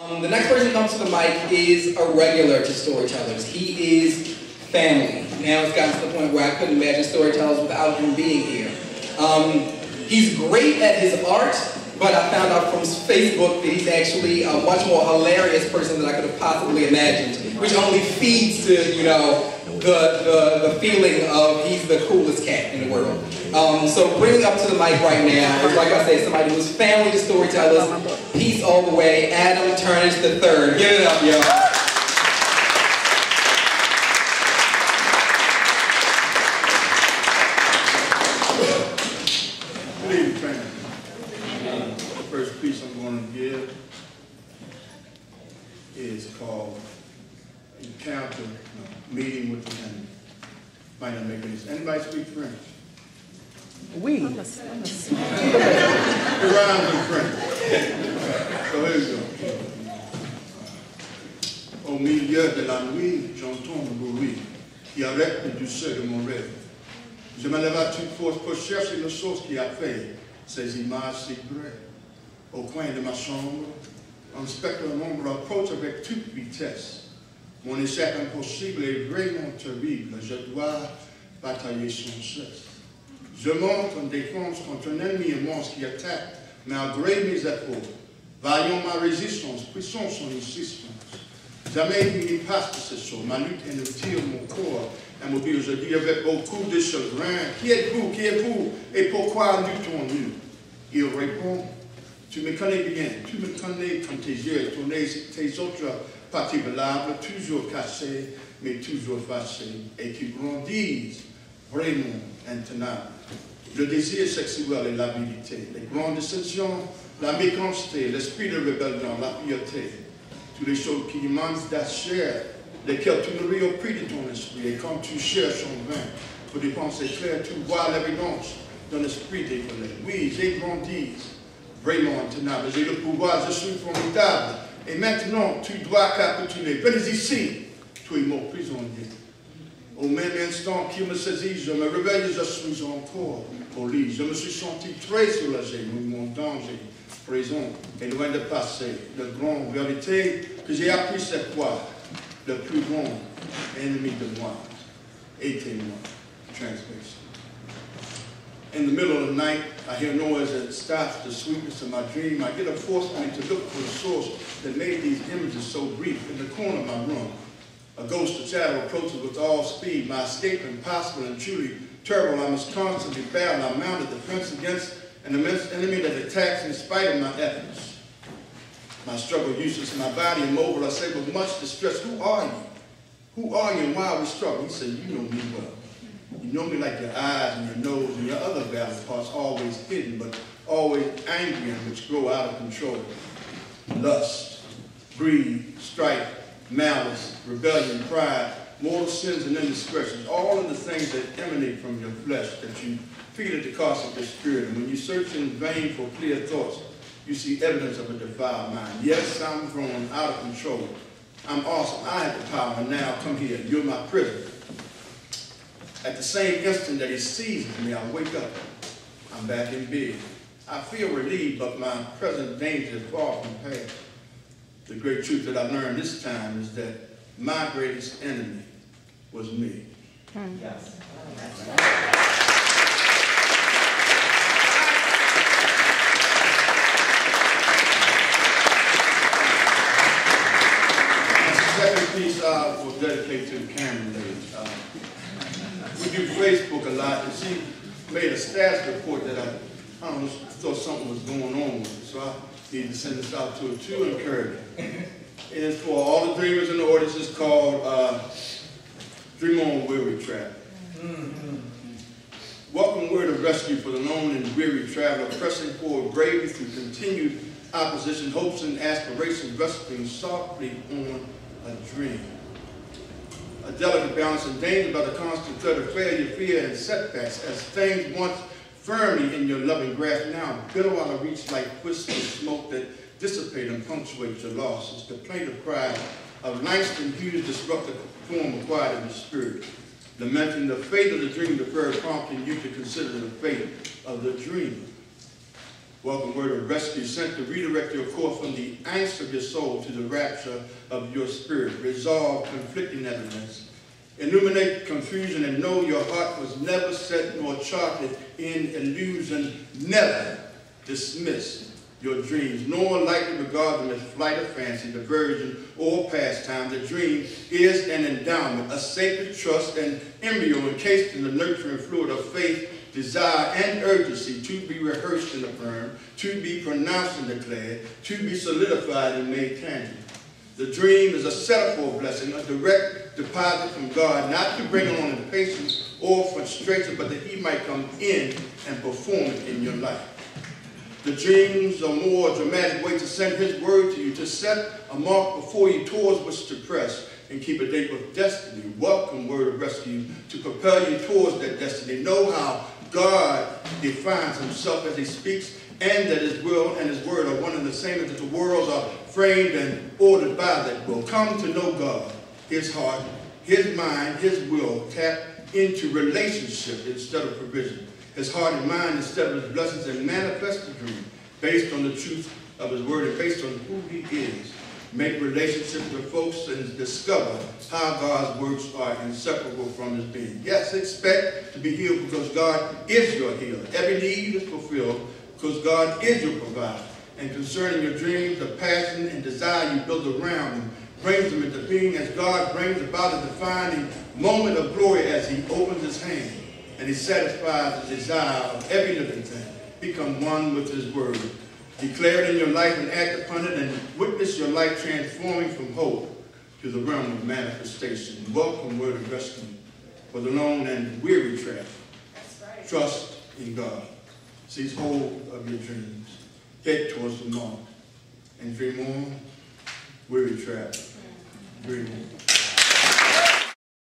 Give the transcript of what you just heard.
Um, the next person comes to the mic is a regular to storytellers. He is family. Now it's gotten to the point where I couldn't imagine storytellers without him being here. Um, he's great at his art, but I found out from Facebook that he's actually a much more hilarious person than I could have possibly imagined, which only feeds to, you know, the, the, the feeling of he's the coolest cat in the world. Um, so bringing up to the mic right now is, like I said, somebody who's family to storytellers, peace all the way, Adam Turnage the third. Give it up, give is called Encounter, no, Meeting with the Enemy. Might not make any sense. Anybody speak French? Oui. Au milieu de la nuit, j'entends le bruit qui arrête le douceur de mon rêve. Je me lève à toute force pour chercher le chose qui a fait ces images si. Au coin de ma chambre, un spectre d'ombre approche avec toute vitesse. Mon échec impossible est vraiment terrible. Je dois batailler sans cesse. Je monte en défense contre un ennemi immense qui attaque malgré mes efforts. Vaillant ma résistance, puissant son insistance. Jamais il n'y passe de ce saut. Ma lutte inutile, mon corps immobile. Je dis avec beaucoup de chagrin, qui êtes-vous, qui êtes-vous, et pourquoi luttons-nous? Il répond, tu me connais bien, tu me connais comme tes yeux, nez, tes autres parties valables, toujours cassées, mais toujours fâchées, et qui grandissent vraiment intenables. Le désir sexuel et l'habilité, les grandes déceptions, la méchanceté, l'esprit de rébellion, la piété, toutes les choses qui manquent d'achère, lesquelles tu nourris au prix de ton esprit, et quand tu cherches en vain pour des pensées tu vois l'évidence d'un esprit dévoilé. Oui, j'ai grandi, vraiment intenable, j'ai le pouvoir, je suis formidable, et maintenant tu dois capituler. Venez ici, tu es mon prisonnier. Au même instant qu'il me saisit, je me réveille, je suis encore au lit. Je me suis senti très soulagé, mon danger présent est loin de passer. Grande vérité que j'ai appris cette fois, le plus grand ennemi de moi était moi. In the middle of the night, I hear noise that stops the sweetness of my dream. I get a force me to look for the source that made these images so brief in the corner of my room. A ghost of shadow approaches with all speed, my escape impossible and truly terrible. I must constantly battle. I mounted the defense against an immense enemy that attacks in spite of my efforts. My struggle useless my body immobile. I say with much distress, who are you? Who are you and why are we struggling? He said, you know me well. You know me like your eyes and your nose and your other body parts always hidden, but always angry and which grow out of control. Lust, greed, strife, malice, rebellion, pride, mortal sins and indiscretions, all of the things that emanate from your flesh that you feed at the cost of your spirit. And when you search in vain for clear thoughts, you see evidence of a defiled mind. Yes, I'm grown out of control. I'm awesome. I have the power. And now come here. You're my prisoner. At the same instant that he seizes me, I wake up. I'm back in bed. I feel relieved, but my present danger is far from past. The great truth that I learned this time is that my greatest enemy was me. The second piece I will dedicate to the camera ladies. Uh, we do Facebook a lot, and she made a stats report that I, I thought something was going on so I need to send this out to her to encourage her. It is for all the dreamers in the audience, it's called uh, Dream On Weary Traveler. Welcome word of rescue for the lone and weary traveler, pressing forward bravely through continued opposition, hopes and aspirations, resting softly on a dream. A delicate balance endangered by the constant threat of failure, fear, and setbacks as things once firmly in your loving grasp now bitter while reach like of smoke that dissipate and punctuate your losses. The plaintive cry of Langston Hughes disrupt the form quiet of the spirit, lamenting the fate of the dream deferred, prompting you to consider the fate of the dream. Welcome Word of Rescue sent to redirect your course from the angst of your soul to the rapture of your spirit. Resolve conflicting evidence. Illuminate confusion and know your heart was never set nor charted in illusion. Never dismiss your dreams, nor lightly regard them as flight of fancy, diversion, or pastime. The dream is an endowment, a sacred trust, and embryo encased in the nurturing fluid of faith, desire, and urgency to be rehearsed and affirmed, to be pronounced and declared, to be solidified and made tangible. The dream is a setup for blessing, a direct deposit from God, not to bring on impatience or frustration, but that he might come in and perform it in your life. The dreams are a more dramatic way to send his word to you, to set a mark before you towards which to press and keep a date with destiny. Welcome, word of rescue, to propel you towards that destiny. Know how God defines himself as he speaks and that his will and his word are one and that the worlds are framed and ordered by that will. Come to know God, his heart, his mind, his will. Tap into relationship instead of provision his heart and mind instead of his blessings and manifest the dream based on the truth of his word and based on who he is. Make relationships with folks and discover how God's works are inseparable from his being. Yes, expect to be healed because God is your healer. Every need is fulfilled because God is your provider. And concerning your dreams, the passion and desire you build around them brings them into being as God brings about a defining moment of glory as he opens his hand and he satisfies the desire of every living thing. Become one with his word. Declare it in your life and act upon it and witness your life transforming from hope to the realm of manifestation. Welcome, word of rescue for the lone and weary traveler. Right. Trust in God. Seize hold of your dreams. Head towards the mark. And dream on, weary traveler. Dream on.